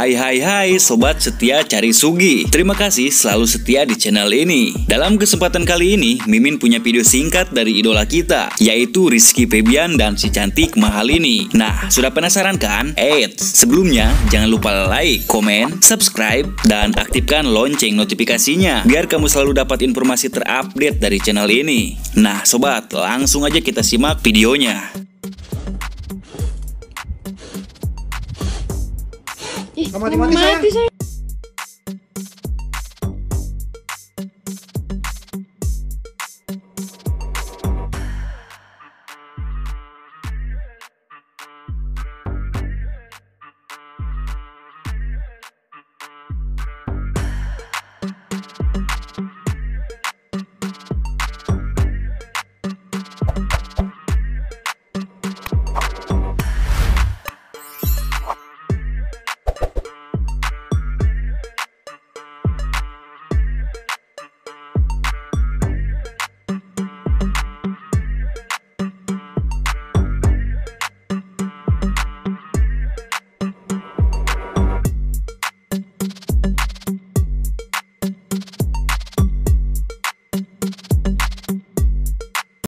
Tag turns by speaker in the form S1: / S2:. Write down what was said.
S1: Hai hai hai sobat setia cari sugi. Terima kasih selalu setia di channel ini. Dalam kesempatan kali ini Mimin punya video singkat dari idola kita Yaitu Rizky Febian dan si cantik mahal ini Nah sudah penasaran kan? Eits sebelumnya jangan lupa like, komen, subscribe Dan aktifkan lonceng notifikasinya Biar kamu selalu dapat informasi terupdate dari channel ini. Nah sobat langsung aja kita simak videonya
S2: 慢
S3: 慢，慢慢，
S2: 慢慢。